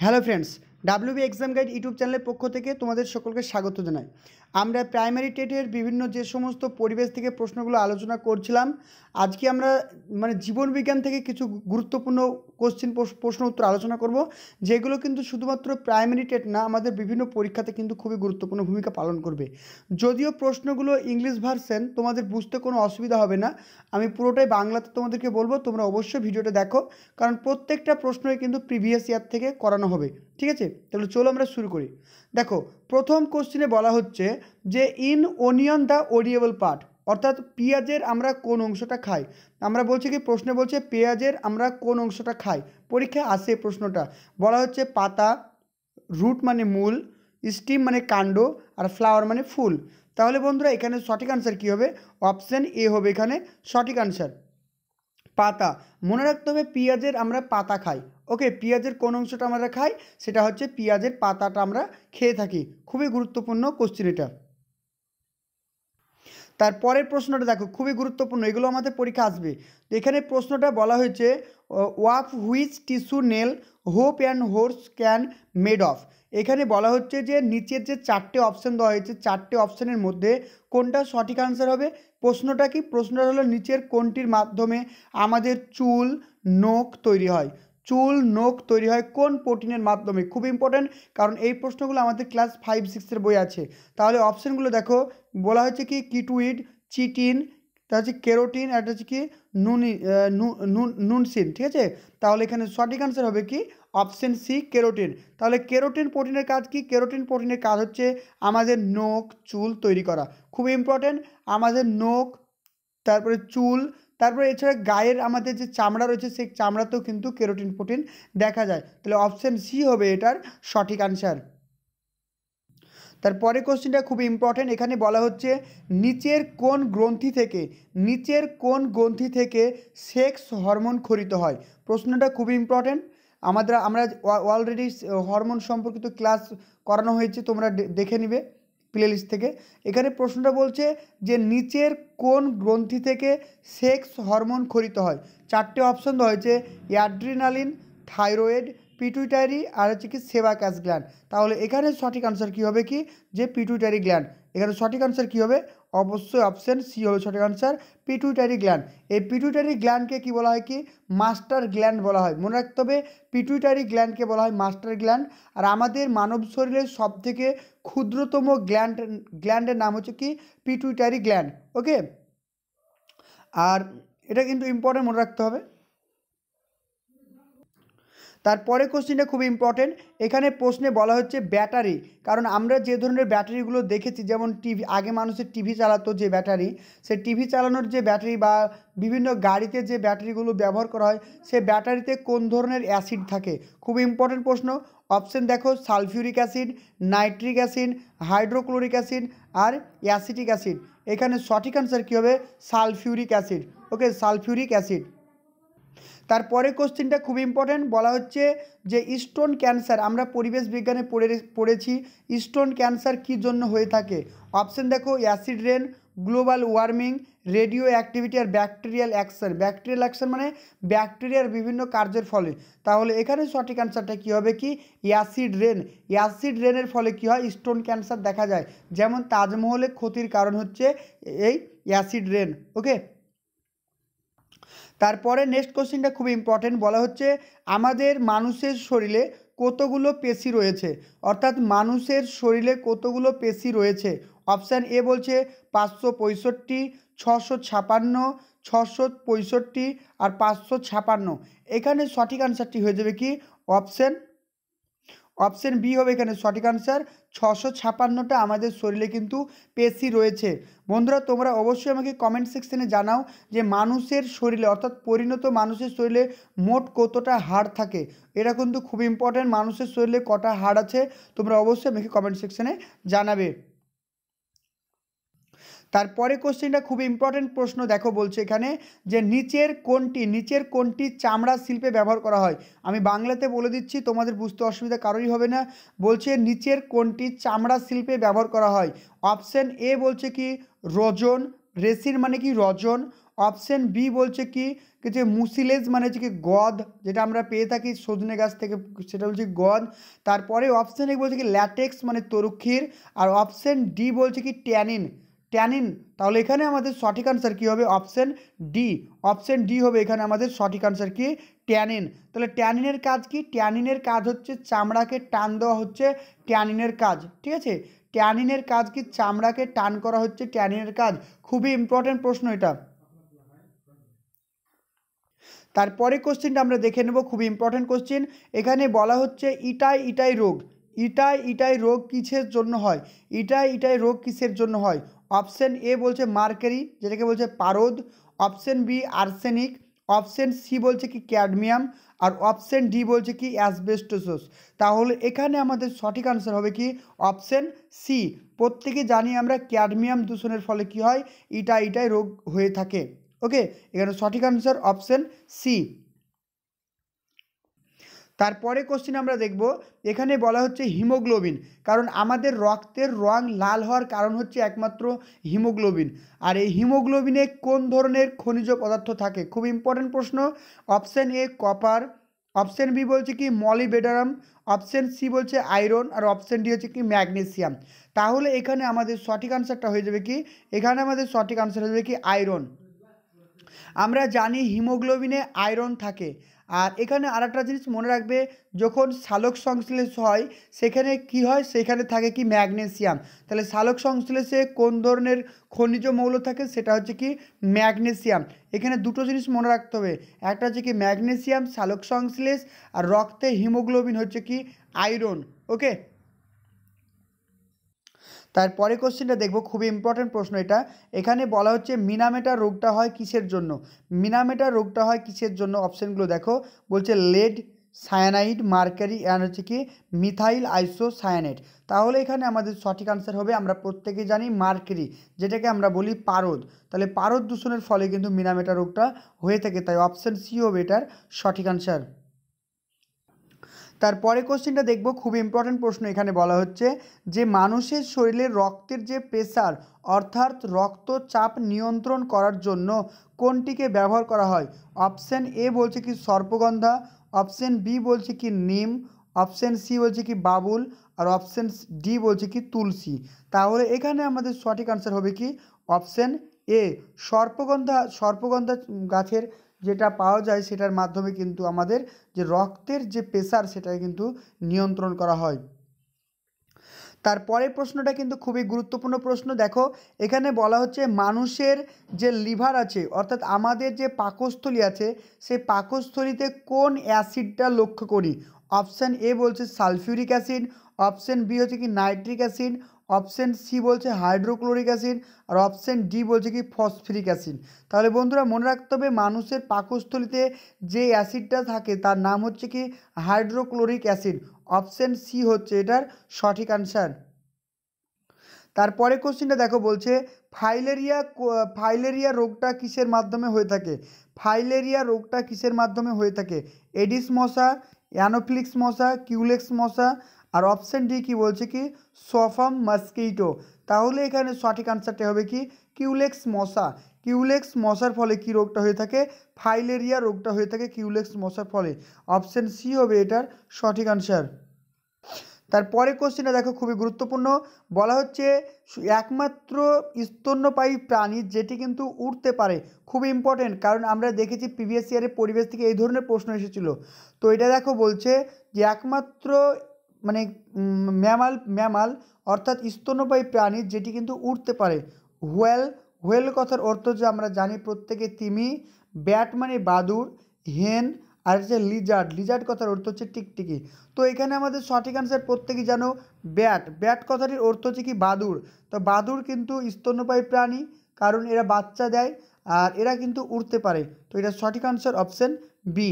Hello friends WB exam guide YouTube চ্যানেলের পক্ষ থেকে তোমাদের সকলকে স্বাগত জানাই। আমরা প্রাইমারি টেটের বিভিন্ন যে সমস্ত পরিবেশ থেকে প্রশ্নগুলো আলোচনা করছিলাম, আজকে আমরা মানে জীবন বিজ্ঞান থেকে কিছু গুরুত্বপূর্ণ কোশ্চেন প্রশ্ন উত্তর আলোচনা করব, যেগুলো কিন্তু শুধুমাত্র প্রাইমারি টেট না, আমাদের বিভিন্ন পরীক্ষাতে কিন্তু খুবই গুরুত্বপূর্ণ ভূমিকা পালন করবে। যদিও প্রশ্নগুলো ইংলিশ ভার্সন তোমাদের বুঝতে কোনো অসুবিধা হবে না, আমি পুরোটাই বাংলাতে তোমাদেরকে বলব, তোমরা অবশ্যই ভিডিওটা দেখো, কারণ প্রত্যেকটা প্রশ্নই কিন্তু প্রিভিয়াস ইয়ার থেকে করানো হবে, ঠিক আছে? তাহলে চলো আমরা শুরু করি। দেখো, প্রথম কোশ্চেনে বলা হচ্ছে যে in onion the edible part অর্থাৎ পেঁয়াজের আমরা কোন অংশটা খাই? আমরা বলছি কি, প্রশ্নে বলছে পেঁয়াজের আমরা কোন অংশটা খাই? পরীক্ষায় আসে প্রশ্নটা। বলা হচ্ছে পাতা রুট মানে মূল স্টিম মানে কাণ্ড, আর ফ্লাওয়ার মানে ফুল। তাহলে বন্ধুরা, এখানে সঠিক আনসার কী হবে? অপশান এ হবে এখানে সঠিক আনসার পাতা। মনে রাখতে হবে পেঁয়াজের আমরা পাতা খাই। ওকে পেঁয়াজের কোন অংশটা আমরা খাই? সেটা হচ্ছে পেঁয়াজের পাতাটা আমরা খেয়ে থাকি। খুবই গুরুত্বপূর্ণ কোশ্চিন এটা। তারপরের প্রশ্নটা দেখো, খুবই গুরুত্বপূর্ণ, এগুলো আমাদের পরীক্ষা আসবে। তো এখানে প্রশ্নটা বলা হয়েছে of which tissue nail, hoof and horns can made of. এখানে বলা হচ্ছে যে, নিচের যে চারটে অপশান দেওয়া হয়েছে, চারটে অপশানের মধ্যে কোনটা সঠিক আনসার হবে? প্রশ্নটা কি? প্রশ্নটা হলো নিচের কোনটির মাধ্যমে আমাদের চুল, নখ তৈরি হয়? চুল, নোখ তৈরি হয় কোন প্রোটিনের মাধ্যমে? খুব ইম্পর্ট্যান্ট কারণ এই প্রশ্নগুলো আমাদের ক্লাস ফাইভ সিক্সের বই আছে। তাহলে অপশানগুলো দেখো। বলা হয়েছে কি? কিটুইড, চিটিন তা হচ্ছে কেরোটিন আর হচ্ছে কি নুনি নুনসিন, ঠিক আছে? তাহলে এখানে সঠিক আনসার হবে কি? Option C keratin. তাহলে কেরোটিন প্রোটিনের কাজ কি? কেরোটিন প্রোটিনের কাজ হচ্ছে আমাদের নখ, চুল তৈরি করা। খুব ইম্পর্ট্যান্ট আমাদের নখ, তারপরে চুল, তারপরে এছাড়া গায়ের আমাদের যে চামড়া রয়েছে, সেই চামড়াতেও কিন্তু কেরোটিন প্রোটিন দেখা যায়। তাহলে অপশান সি হবে এটার সঠিক আনসার তারপরে কোশ্চেনটা খুব ইম্পর্টেন্ট এখানে বলা হচ্ছে, নিচের কোন গ্রন্থি থেকে, নিচের কোন গ্রন্থি থেকে সেক্স হরমোন খরিত হয়? প্রশ্নটা খুব ইম্পর্টেন্ট আমাদের, আমরা অলরেডি হরমোন সম্পর্কিত ক্লাস করানো হয়েছে, তোমরা দেখে নিবে প্লেলিস্ট থেকে। এখানে প্রশ্নটা বলছে যে, নিচের কোন গ্রন্থি থেকে সেক্স হরমোন খরিত হয়? চারটে অপশন হয়েছে অ্যাড্রিনালিন থাইরয়েড পিটুইটারি আর হচ্ছে কি সেবাকাস গ্ল্যান্ড তাহলে এখানে সঠিক আনসার কী হবে কি? যে পিটুইটারি গ্ল্যান্ড এখানে সঠিক আনসার কী হবে? অবশ্যই অপশান সি হবে সঠিক আনসার পিটুইটারি গ্ল্যান্ড এই পিটুইটারি গ্ল্যান্ডকে কি বলা হয় কি? মাস্টার গ্ল্যান্ড বলা হয়। মনে রাখতে হবে পিটুইটারি গ্ল্যান্ডকে বলা হয় মাস্টার গ্ল্যান্ড আর আমাদের মানব শরীরের সবথেকে ক্ষুদ্রতম গ্ল্যান্ড গ্ল্যান্ডের নাম হচ্ছে কি? পিটুইটারি গ্ল্যান্ড ওকে আর এটা কিন্তু ইম্পর্টেন্ট মনে রাখতে হবে। তারপরে কোশ্চেনটা খুব ইম্পর্টেন্ট এখানে প্রশ্নে বলা হচ্ছে ব্যাটারি। কারণ আমরা যে ধরনের ব্যাটারিগুলো দেখেছি, যেমন টিভি, আগে মানুষের টিভি চালাতো যে ব্যাটারি সে টিভি চালানোর যে ব্যাটারি বা বিভিন্ন গাড়িতে যে ব্যাটারিগুলো ব্যবহার করা হয়, সে ব্যাটারিতে কোন ধরনের অ্যাসিড থাকে? খুব ইম্পর্টেন্ট প্রশ্ন। অপশন দেখো, sulphuric acid, nitric acid, hydrochloric acid আর অ্যাসিটিক অ্যাসিড। এখানে সঠিক আনসার কী হবে? Sulphuric acid. Okay sulphuric acid. তারপরে কোশ্চেনটা খুব ইম্পর্ট্যান্ট বলা হচ্ছে যে স্টোন ক্যান্সার আমরা পরিবেশ বিজ্ঞানে পড়ে পড়েছি স্টোন ক্যান্সার কী জন্য হয়ে থাকে? অপশন দেখো acid rain global warming radioactivity আর ব্যাকটেরিয়াল অ্যাকশন ব্যাকটেরিয়াল অ্যাকশন মানে ব্যাকটেরিয়ার বিভিন্ন কার্যের ফলে। তাহলে এখানে সঠিক অ্যান্সারটা কী হবে কি? অ্যাসিড রেন অ্যাসিড রেনের ফলে কী হয়? স্টোন ক্যান্সার দেখা যায়। যেমন তাজমহলে ক্ষতির কারণ হচ্ছে এই অ্যাসিড রেন ওকে তারপরে নেক্সট কোশ্চেনটা খুব ইম্পর্টেন্ট বলা হচ্ছে, আমাদের মানুষের শরীরে কতগুলো পেশি রয়েছে? অর্থাৎ মানুষের শরীরে কতগুলো পেশি রয়েছে? অপশান এ বলছে পাঁচশো পঁয়ষট্টি, ছশো ছাপান্ন, ছশো পঁয়ষট্টি আর পাঁচশো ছাপান্ন। এখানে সঠিক আনসারটি হয়ে যাবে কি? অপশান অপশান বি হবে এখানে সঠিক আনসার ছশো ছাপান্নটা আমাদের শরীরে কিন্তু পেশি রয়েছে। বন্ধুরা, তোমরা অবশ্যই আমাকে কমেন্ট সেকশনে জানাও যে মানুষের শরীরে, অর্থাৎ পরিণত মানুষের শরীরে মোট কতটা হাড় থাকে। এটা কিন্তু খুব ইম্পর্ট্যান্ট মানুষের শরীরে কটা হাড় আছে, তোমরা অবশ্যই আমাকে কমেন্ট সেকশনে জানাবে। তারপরে কোশ্চেনটা খুব ইম্পর্টেন্ট প্রশ্ন দেখো বলছে এখানে যে নিচের কোনটি নিচের কোনটি চামড়া শিল্পে ব্যবহার করা হয়? আমি বাংলাতে বলে দিচ্ছি, তোমাদের বুঝতে অসুবিধা কারোরই হবে না। বলছে নিচের কোনটি চামড়া শিল্পে ব্যবহার করা হয়? অপশান এ বলছে কি, রজন রেসিন মানে কি রজন? অপশন বি বলছে কি যে মুসিলেজ মানে হচ্ছে কি গদ, যেটা আমরা পেয়ে থাকি সজনে গাছ থেকে, সেটা বলছে গদ। তারপরে অপশান এ বলছে কি ল্যাটেক্স মানে তরুক্ষীর। আর অপশন ডি বলছে কি ট্যানিন ট্যানিন তাহলে এখানে আমাদের সঠিক আনসার কী হবে? অপশান ডি অপশান ডি হবে এখানে আমাদের সঠিক আনসার কি? ট্যানিন তাহলে ট্যানিনের কাজ কি? ট্যানিনের কাজ হচ্ছে চামড়াকে টান দেওয়া হচ্ছে ট্যানিনের কাজ, ঠিক আছে? ট্যানিনের কাজ কি? চামড়াকে টান করা হচ্ছে ট্যানিনের কাজ। খুবই ইম্পর্টেন্ট প্রশ্ন এটা। তারপরে কোশ্চেনটা আমরা দেখে নেব, খুবই ইম্পর্টেন্ট কোশ্চেন এখানে বলা হচ্ছে ইটাই ইটাই রোগ। ইটাই ইটাই রোগ কিসের জন্য হয়? ইটাই ইটাই রোগ কিসের জন্য হয়? অপশন এ বলছে মার্কারি, যেটাকে বলছে পারদ, option B arsenic, option C বলছে কি ক্যাডমিয়াম, আর অপশন ডি বলছে কি অ্যাসবেস্টোসোস। তাহলে এখানে আমাদের সঠিক আনসার হবে কি অপশন সি। প্রত্যেকে জানি আমরা ক্যাডমিয়াম দূষণের ফলে কি হয়? ইটা ইটাই রোগ হয়ে থাকে। ওকে? এখানে সঠিক আনসার অপশন সি। তারপরে কোশ্চেন আমরা দেখব, এখানে বলা হচ্ছে হিমোগ্লোবিন, কারণ আমাদের রক্তের রং লাল হওয়ার কারণ হচ্ছে একমাত্র হিমোগ্লোবিন। আর এই হিমোগ্লোবিনে কোন ধরনের খনিজ পদার্থ থাকে? খুব ইম্পর্টেন্ট প্রশ্ন। Option A copper option B বলছে কি মলিবেডারাম অপশান সি বলছে আয়রন আর অপশান ডি হচ্ছে কি ম্যাগনেসিয়াম তাহলে এখানে আমাদের সঠিক আনসারটা হয়ে যাবে কি? এখানে আমাদের সঠিক আনসার হয়ে যাবে কি আয়রন আমরা জানি হিমোগ্লোবিনে আয়রন থাকে। আর এখানে আর একটা জিনিস মনে রাখবে, যখন শালক সংশ্লেষ হয়, সেখানে কি হয়? সেখানে থাকে কি? ম্যাগনেশিয়াম তাহলে শালক সংশ্লেষে কোন ধরনের খনিজ মৌল থাকে? সেটা হচ্ছে কি? ম্যাগনেশিয়াম এখানে দুটো জিনিস মনে রাখতে হবে। একটা হচ্ছে কি? ম্যাগনেশিয়াম শালক সংশ্লেষ, আর রক্তে হিমোগ্লোবিন হচ্ছে কি? আয়রন। ওকে? তারপরে কোশ্চেনটা দেখব, খুবই ইম্পর্টেন্ট প্রশ্ন এটা। এখানে বলা হচ্ছে, মিনামেটা রোগটা হয় কিসের জন্য? মিনামেটা রোগটা হয় কিসের জন্য? অপশানগুলো দেখো। বলছে লেড সায়ানাইড মার্কারি অ্যান্ড হচ্ছে কি মিথাইল আইসো সায়ানাইড তাহলে এখানে আমাদের সঠিক আনসার হবে, আমরা প্রত্যেকে জানি মার্কারি যেটাকে আমরা বলি পারদ। তাহলে পারদ দূষণের ফলে কিন্তু মিনামেটা রোগটা হয়ে থাকে, তাই অপশান সি হবে এটার সঠিক আনসার তারপরে কোশ্চেনটা দেখব। খুব ইম্পর্টেন্ট প্রশ্ন এখানে বলা হচ্ছে যে, মানুষের শরীরে রক্তের যে প্রেসার অর্থাৎ রক্তচাপ নিয়ন্ত্রণ করার জন্য কোনটিকে ব্যবহার করা হয়? অপশান এ বলছে কি সর্পগন্ধা অপশান বি বলছে কি নিম অপশান সি বলছে কি বাবুল, আর অপশান ডি বলছে কি তুলসী। তাহলে এখানে আমাদের সঠিক আনসার হবে কি? অপশান এ সর্পগন্ধা সর্পগন্ধা গাছের যেটা পাওয়া যায় সেটার মাধ্যমে কিন্তু আমাদের যে রক্তের যে প্রেসার সেটাকে কিন্তু নিয়ন্ত্রণ করা হয়। তারপরের প্রশ্নটা কিন্তু খুবই গুরুত্বপূর্ণ প্রশ্ন। দেখো, এখানে বলা হচ্ছে মানুষের যে লিভার আছে, অর্থাৎ আমাদের যে পাকস্থলী আছে, সেই পাকস্থলীতে কোন অ্যাসিডটা লক্ষ্য করি? অপশান এ বলছে সালফিউরিক অ্যাসিড, অপশান বি হচ্ছে কি নাইট্রিক অ্যাসিড অপশান সি বলছে হাইড্রোক্লোরিক অ্যাসিড আর অপশান ডি বলছে কি ফসফরিক অ্যাসিড। তাহলে বন্ধুরা মনে রাখতে হবে মানুষের পাকস্থলিতে যে অ্যাসিডটা থাকে তার নাম হচ্ছে কি হাইড্রোক্লোরিক অ্যাসিড। অপশান সি হচ্ছে এটার সঠিক আনসার। তারপরে কোশ্চেনটা দেখো বলছে ফাইলেরিয়া ফাইলেরিয়া রোগটা কিসের মাধ্যমে হয়ে থাকে? ফাইলেরিয়া রোগটা কিসের মাধ্যমে হয়ে থাকে? এডিস মশা, অ্যানোফ্লিক্স মশা, কিউলেক্স মশা আর অপশান ডি কি বলছে কি? সফাম মাস্কিটো তাহলে এখানে সঠিক আনসারটা হবে কি? কিউলেক্স মশা কিউলেক্স মশার ফলে কি রোগটা হয়ে থাকে? ফাইলেরিয়া রোগটা হয়ে থাকে কিউলেক্স মশার ফলে। অপশান সি হবে এটার সঠিক আনসার তারপরে কোশ্চেনটা দেখো খুবই গুরুত্বপূর্ণ। বলা হচ্ছে একমাত্র স্তন্যপায়ী প্রাণী যেটি কিন্তু উঠতে পারে। খুব ইম্পর্টেন্ট কারণ আমরা দেখেছি প্রিভিয়াস ইয়ারের পরিবেশ থেকে এই ধরনের প্রশ্ন এসেছিল। তো এটা দেখো বলছে যে একমাত্র মানে ম্যামাল ম্যামাল অর্থাৎ স্তন্যপায়ী প্রাণী যেটি কিন্তু উঠতে পারে। হোয়েল হোয়েল কথার অর্থ যে আমরা জানি প্রত্যেকে তিমি ব্যাট মানে বাদুর হেন, আর হচ্ছে লিজার্ড। লিজার্ড কথার অর্থ হচ্ছে টিকটিকি। তো এখানে আমাদের সঠিক আনসার প্রত্যেকেই জানো, ব্যাট। ব্যাট কথাটির অর্থ হচ্ছে কি? বাদুর তো বাদুর কিন্তু স্তন্যপায়ী প্রাণী, কারণ এরা বাচ্চা দেয়, আর এরা কিন্তু উড়তে পারে। তো এটা সঠিক আনসার অপশান বি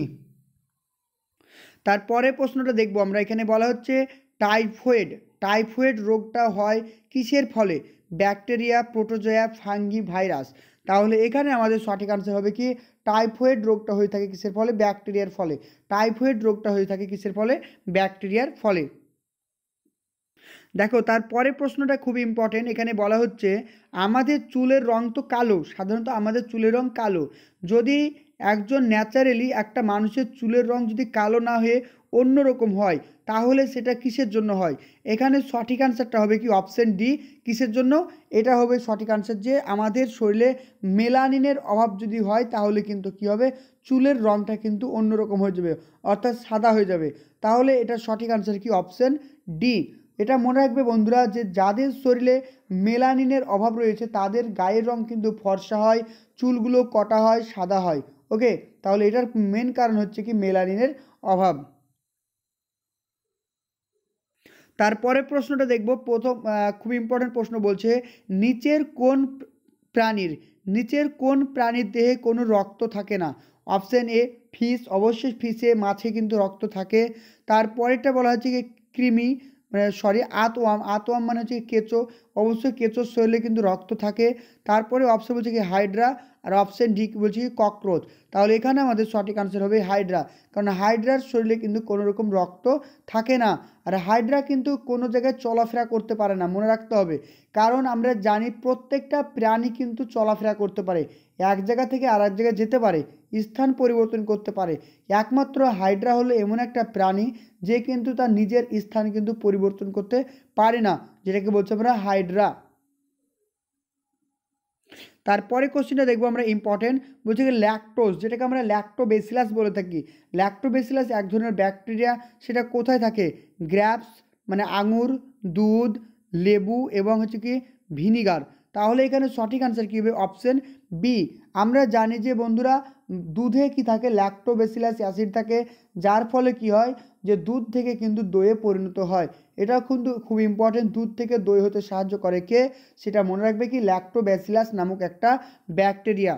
তারপরে প্রশ্নটা দেখব। আমরা এখানে বলা হচ্ছে টাইফয়েড। টাইফয়েড রোগটা হয় কিসের ফলে? Bacteria, protozoa, fungi virus. তাহলে এখানে আমাদের সঠিক আনসার হবে কি? টাইফয়েড রোগটা হয়ে থাকে কিসের ফলে? ব্যাকটেরিয়ার ফলে। টাইফয়েড রোগটা হয়ে থাকে কিসের ফলে? ব্যাকটেরিয়ার ফলে। দেখো তারপরের প্রশ্নটা খুব ইম্পর্টেন্ট এখানে বলা হচ্ছে, আমাদের চুলের রং তো কালো। সাধারণত আমাদের চুলের রং কালো। যদি একজন ন্যাচারালি একটা মানুষের চুলের রং যদি কালো না হয়ে অন্য রকম হয়, তাহলে সেটা কিসের জন্য হয়? এখানে সঠিক আনসারটা হবে কি অপশান ডি কিসের জন্য? এটা হবে সঠিক আনসার যে আমাদের শরীরে মেলানিনের অভাব যদি হয়, তাহলে কিন্তু কি হবে? চুলের রংটা কিন্তু অন্যরকম হয়ে যাবে, অর্থাৎ সাদা হয়ে যাবে। তাহলে এটা সঠিক আনসার কি অপশান ডি এটা মনে রাখবে বন্ধুরা যে যাদের শরীরে মেলানিনের অভাব রয়েছে, তাদের গায়ের রং কিন্তু ফর্সা হয়, চুলগুলো কটা হয়, সাদা হয়। ওকে, তাহলে এটার মেন কারণ হচ্ছে কি মেলানিনের অভাব। তারপরে প্রশ্নটা দেখব, প্রথম খুব ইম্পর্টেন্ট প্রশ্ন বলছে, নিচের কোন প্রাণীর, নিচের কোন প্রাণীর দেহে কোনো রক্ত থাকে না? অপশান এ ফিশ অবশ্যই ফিশে মাছে কিন্তু রক্ত থাকে। তারপরেরটা বলা হচ্ছে কি কৃমি সরি আতওয়াম আতওয়াম মানে হচ্ছে কেঁচো, অবশ্যই কেঁচোর শরীরে কিন্তু রক্ত থাকে। তারপরে অপশন বলছে কি হাইড্রা আর অপশন ডি বলছে কি? ককরোচ তাহলে এখানে আমাদের সঠিক আনসার হবে হাইড্রা কারণ হাইড্রার শরীরে কিন্তু কোনো রকম রক্ত থাকে না। আর হাইড্রা কিন্তু কোনো জায়গায় চলাফেরা করতে পারে না, মনে রাখতে হবে। কারণ আমরা জানি প্রত্যেকটা প্রাণী কিন্তু চলাফেরা করতে পারে। এক জায়গা থেকে আর এক জায়গায় যেতে পারে, স্থান পরিবর্তন করতে পারে। একমাত্র হাইড্রা হলো এমন একটা প্রাণী যে কিন্তু তার নিজের স্থান কিন্তু পরিবর্তন করতে পারে না, যেটাকে বলছে আমরা হাইড্রা তারপরে কোশ্চেনটা দেখব আমরা ইম্পর্টেন্ট বলছি কি ল্যাকটোজ যেটাকে আমরা ল্যাকটোবেসিলাস বলে থাকি। ল্যাকটোবেসিলাস এক ধরনের ব্যাকটেরিয়া সেটা কোথায় থাকে? গ্র্যাপস মানে আঙুর, দুধ, লেবু এবং হচ্ছে কি ভিনিগার তাহলে এখানে সঠিক আনসার কী হবে? অপশন বি আমরা জানি যে বন্ধুরা দুধে কি থাকে? ল্যাক্টোবেসিলাস অ্যাসিড থাকে, যার ফলে কি হয় যে দুধ থেকে কিন্তু দইয়ে পরিণত হয়। এটা কিন্তু খুব ইম্পর্টেন্ট দুধ থেকে দই হতে সাহায্য করে। কে? সেটা মনে রাখবে কি? ল্যাক্টোব্যাসিলাস নামক একটা ব্যাকটেরিয়া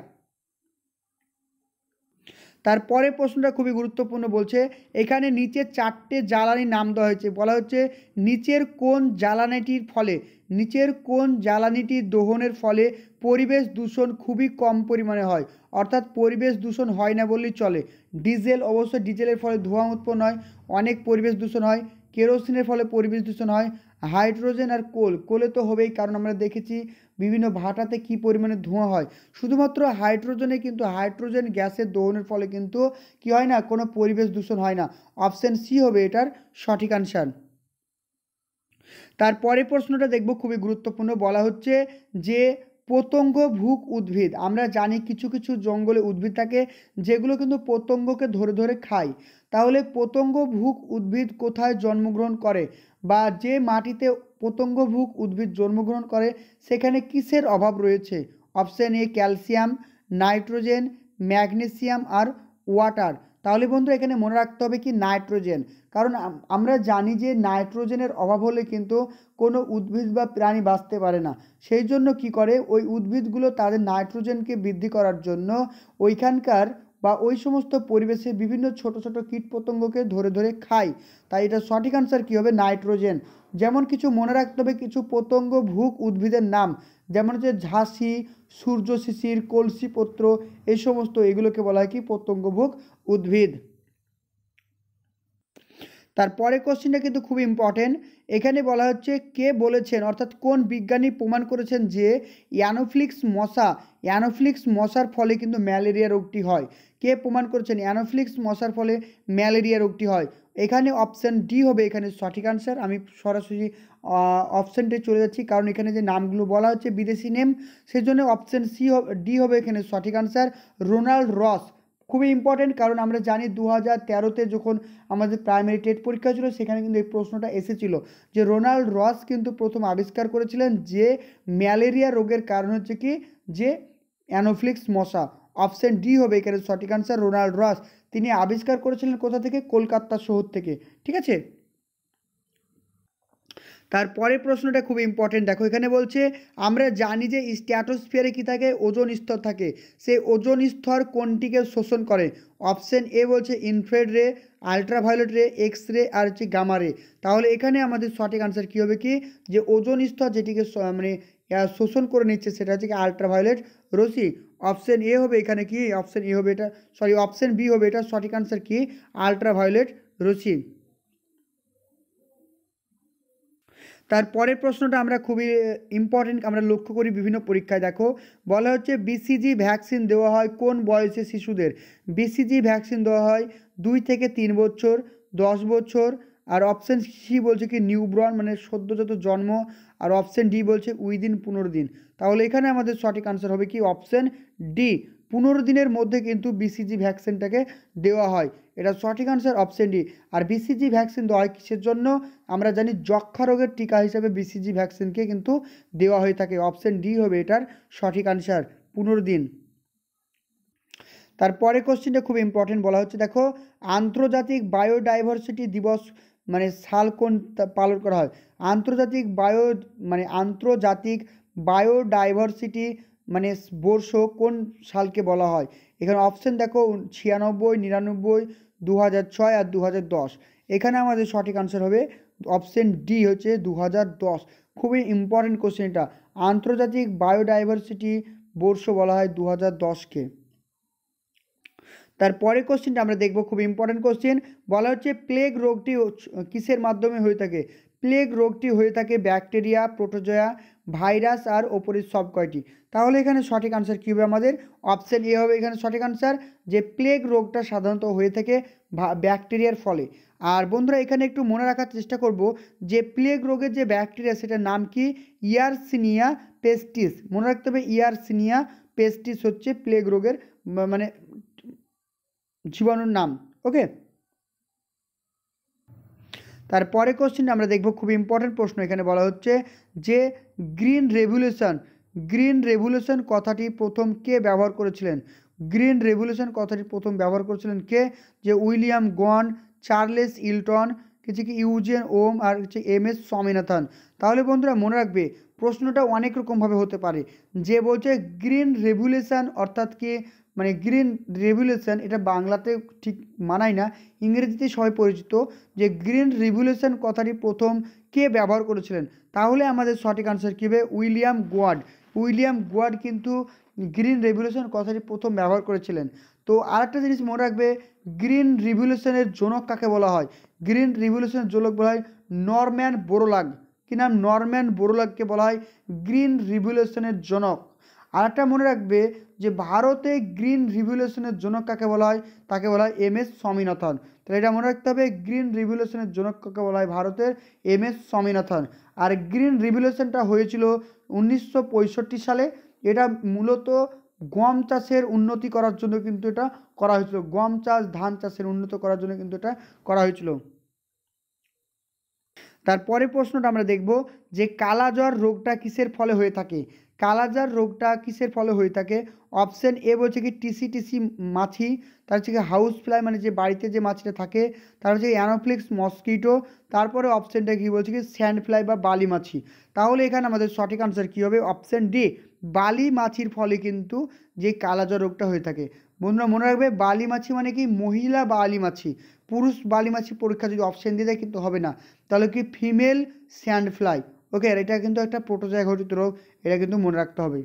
তারপরে প্রশ্নটা খুবই গুরুত্বপূর্ণ বলছে, এখানে নিচে চারটে জ্বালানির নাম দেওয়া হয়েছে। বলা হচ্ছে, নিচের কোন জ্বালানিটির ফলে, নিচের কোন জ্বালানিটি দহনের ফলে পরিবেশ দূষণ খুবই কম পরিমাণে হয়? অর্থাৎ পরিবেশ দূষণ হয় না বললেই চলে। ডিজেল অবশ্যই ডিজেলের ফলে ধোঁয়া উৎপন্ন হয়, অনেক পরিবেশ দূষণ হয়, কেরোসিনের ফলে পরিবেশ দূষণ হয় হাইড্রোজেন আর কোল, কোলে তো হবেই, কারণ আমরা দেখেছি বিভিন্ন ভাটাতে কি পরিমাণে ধোঁয়া হয়। শুধুমাত্র হাইড্রোজেনে কিন্তু হাইড্রোজেন গ্যাসের দহনের ফলে কিন্তু কি হয় না, কোনো পরিবেশ দূষণ হয় না। অপশান সি হবে এটার সঠিক আনসার। তারপরে প্রশ্নটা দেখব, খুবই গুরুত্বপূর্ণ। বলা হচ্ছে যে পতঙ্গ ভুক উদ্ভিদ। আমরা জানি কিছু কিছু জঙ্গলে উদ্ভিদ থাকে, যেগুলো কিন্তু পতঙ্গকে ধরে ধরে খায়। তাহলে পতঙ্গ ভুক উদ্ভিদ কোথায় জন্মগ্রহণ করে? বা যে মাটিতে পতঙ্গ ভুক উদ্ভিদ জন্মগ্রহণ করে, সেখানে কিসের অভাব রয়েছে? Option A calcium, nitrogen, magnesium R water. তাহলে বন্ধু এখানে মনে রাখতে হবে কি নাইট্রোজেন? কারণ আমরা জানি যে নাইট্রোজেনের অভাব হলে কিন্তু কোনো উদ্ভিদ বা প্রাণী বাঁচতে পারে না। সেই জন্য কি করে? ওই উদ্ভিদগুলো তাদের নাইট্রোজেনকে বৃদ্ধি করার জন্য ওইখানকার বা ওই সমস্ত পরিবেশে বিভিন্ন ছোট ছোট কীটপতঙ্গকে ধরে ধরে খায়। তাই এটা সঠিক আনসার কী হবে? নাইট্রোজেন। যেমন কিছু মনে রাখতে হবে, কিছু পতঙ্গ ভুক উদ্ভিদের নাম। যেমন হচ্ছে ঝাঁসি সূর্য শিশির কলসিপত্র, এই সমস্ত এগুলোকে বলা হয় কি? পতঙ্গভোগ উদ্ভিদ। তারপরে কোশ্চেনটা কিন্তু খুব ইম্পর্টেন্ট এখানে বলা হচ্ছে, কে বলেছেন, অর্থাৎ কোন বিজ্ঞানী প্রমাণ করেছেন যে অ্যানোফ্লিক্স মশা, অ্যানোফ্লিক্স মশার ফলে কিন্তু ম্যালেরিয়া রোগটি হয়? কে প্রমাণ করেছেন, অ্যানোফ্লিক্স মশার ফলে ম্যালেরিয়া রোগটি হয়? এখানে অপশান ডি হবে, এখানে সঠিক আনসার আমি সরাসরি অপশানটে চলে যাচ্ছি, কারণ এখানে যে নামগুলো বলা হচ্ছে বিদেশি নেম সেই জন্য অপশান সি ডি হবে এখানে সঠিক আনসার রোনাল্ড রস খুবই ইম্পর্টেন্ট কারণ আমরা জানি দু হাজার তেরোতে যখন আমাদের প্রাইমারি টেট পরীক্ষা ছিল, সেখানে কিন্তু এই প্রশ্নটা এসেছিল যে রোনাল্ড রস কিন্তু প্রথম আবিষ্কার করেছিলেন যে ম্যালেরিয়া রোগের কারণ হচ্ছে কি? যে অ্যানোফ্লিক্স মশা অপশান ডি হবে এখানে সঠিক আনসার রোনাল্ড রস। তিনি আবিষ্কার করেছিলেন কোথা থেকে? কলকাতা শহর থেকে। ঠিক আছে? তারপরের প্রশ্নটা খুব ইম্পর্টেন্ট দেখো, এখানে বলছে, আমরা জানি যে স্ট্যাটোস্ফিয়ারে কী থাকে? ওজন স্তর থাকে। সেই ওজন স্তর কোনটিকে শোষণ করে? অপশন এ বলছে ইনফ্রেড রে আলট্রাভায়োলেট রে এক্স রে আর হচ্ছে গামা রে তাহলে এখানে আমাদের সঠিক আনসার কী হবে কি? যে ওজন স্তর যেটিকে মানে শোষণ করে নিচ্ছে সেটা হচ্ছে কি আলট্রাভায়োলেট রশ্মি। অপশন এ হবে এখানে কি? অপশন এ হবে এটা সরি অপশন বি হবে এটা সঠিক আনসার কি? আলট্রাভায়োলেট রশ্মি। তার পরের প্রশ্নটা আমরা খুবই ইম্পর্টেন্ট আমরা লক্ষ্য করি বিভিন্ন পরীক্ষায়, দেখো। বলা হচ্ছে বিসিজি ভ্যাকসিন দেওয়া হয় কোন বয়সে শিশুদের? বিসিজি ভ্যাকসিন দেওয়া হয় দুই থেকে তিন বছর, দশ বছর, আর অপশান সি বলছে কি নিউব্রন মানে সদ্যজাত জন্ম, আর অপশান ডি বলছে উইদিন পনেরো দিন। তাহলে এখানে আমাদের সঠিক আনসার হবে কি? অপশান ডি পনেরো দিনের মধ্যে কিন্তু বিসিজি ভ্যাকসিনটাকে দেওয়া হয়। এটা সঠিক আনসার অপশান ডি আর বিসিজি ভ্যাকসিন দেওয়া হয় কিসের জন্য? আমরা জানি যক্ষা রোগের টিকা হিসাবে বিসিজি ভ্যাকসিনকে কিন্তু দেওয়া হয়ে থাকে। অপশান ডি হবে এটার সঠিক আনসার পনেরো দিন। তারপরে কোশ্চেনটা খুব ইম্পর্টেন্ট বলা হচ্ছে। দেখো, আন্তর্জাতিক বায়োডাইভার্সিটি দিবস মানে সাল কোন পালন করা হয়? আন্তর্জাতিক বায়ো মানে আন্তর্জাতিক বায়োডাইভার্সিটি মানে বর্ষ কোন সালকে বলা হয়? এখানে অপশান দেখো, ছিয়ানব্বই, নিরানব্বই দু ছয় আর দু দশ। এখানে আমাদের সঠিক আনসার হবে অপশান ডি হচ্ছে দু দশ। খুবই ইম্পর্টেন্ট কোশ্চেন এটা। আন্তর্জাতিক বায়োডাইভার্সিটি বর্ষ বলা হয় দু হাজার দশকে তারপরে কোশ্চেনটা আমরা দেখব, খুব ইম্পর্টেন্ট কোশ্চেন বলা হচ্ছে প্লেগ রোগটি কিসের মাধ্যমে হয়ে থাকে? প্লেগ রোগটি হয়ে থাকে ব্যাকটেরিয়া, প্রোটোজোয়া, ভাইরাস আর ওপরের সব কয়টি। তাহলে এখানে সঠিক আনসার কী হবে আমাদের? অপশান এ হবে এখানে সঠিক আনসার যে প্লেগ রোগটা সাধারণত হয়ে থাকে ব্যাকটেরিয়ার ফলে। আর বন্ধুরা, এখানে একটু মনে রাখার চেষ্টা করব যে প্লেগ রোগের যে ব্যাকটেরিয়া, সেটার নাম কি? ইয়ারসিনিয়া পেস্টিস মনে রাখতে হবে ইয়ারসিনিয়া পেস্টিস হচ্ছে প্লেগ রোগের মানে জীবাণুর নাম। ওকে তারপরে কোশ্চেন আমরা দেখব খুব ইম্পর্টেন্ট প্রশ্ন। এখানে বলা হচ্ছে যে গ্রিন রেভলিউশন গ্রিন রেভলিউশন কথাটি প্রথম কে ব্যবহার করেছিলেন? গ্রিন রেভলিউশন কথাটি প্রথম ব্যবহার করেছিলেন কে? যে উইলিয়াম গন, চার্লেস ইলটন কিছু কি, ইউজেন ওম আর হচ্ছে এম এস স্বামীনাথন। তাহলে বন্ধুরা মনে রাখবে, প্রশ্নটা অনেক রকমভাবে হতে পারে। যে বলছে গ্রিন রেভলিউশন অর্থাৎ কি? মানে গ্রিন রেভলিউশন এটা বাংলাতে ঠিক মানায় না, ইংরেজিতে সবাই পরিচিত যে গ্রিন রিভলিউশন কথাটি প্রথম কে ব্যবহার করেছিলেন? তাহলে আমাদের সঠিক আনসার কী হবে? William Gaud. উইলিয়াম গোয়ার্ড কিন্তু গ্রিন রেভলিউশন কথাটি প্রথম ব্যবহার করেছিলেন। তো আরেকটা জিনিস মনে রাখবে, গ্রিন রিভলিউশনের জনক কাকে বলা হয়? গ্রিন রিভলিউশনের জনক বলা হয় নরম্যান বোরোলাগ। কি নাম? নরম্যান বোরোলাগকে বলা হয় গ্রিন রিভলিউশনের জনক। আরেকটা মনে রাখবে যে ভারতে গ্রিন রিভলিউশনের জনক কাকে বলা হয়? তাকে বলা হয় এম এস স্বামীনাথন। তাহলে এটা মনে রাখতে হবে, গ্রিন রিভলিউশনের জনক কাকে বলা হয় ভারতের? M S Swaminathan. আর গ্রিন রিভলিউশনটা হয়েছিল উনিশশো পঁয়ষট্টি সালে। এটা মূলত গম চাষের উন্নতি করার জন্য কিন্তু এটা করা হয়েছিল। গম চাষ, ধান চাষের উন্নত করার জন্য কিন্তু এটা করা হয়েছিল। তারপরে প্রশ্নটা আমরা দেখব যে কালাজ্বর রোগটা কিসের ফলে হয়ে থাকে? কালাজ্বর রোগটা কিসের ফলে হয়ে থাকে? অপশন এ বলছে কি টিসি টিসি মাছি, তার হচ্ছে কি হাউস ফ্লাই মানে যে বাড়িতে যে মাছিটা থাকে, তার হচ্ছে অ্যানোফ্লিক্স, মসকিটো, তারপরে অপশানটা কী বলছে কি স্যান্ড ফ্লাই বা বালি মাছি। তাহলে এখানে আমাদের সঠিক আনসার কী হবে? অপশান ডি, বালি মাছির ফলে কিন্তু যে কালাজ্বর রোগটা হয়ে থাকে। বন্ধুরা মনে রাখবে, বালি মাছি মানে কি মহিলা বালি মাছি। পুরুষ বালি মাছি পরীক্ষা যদি অপশান দিয়ে দেয় কিন্তু হবে না। তাহলে কি ফিমেল স্যান্ড ফ্লাই ওকে এটা কিন্তু একটা প্রোটোজয় ঘটিত রোগ, এটা কিন্তু মনে রাখতে হবে।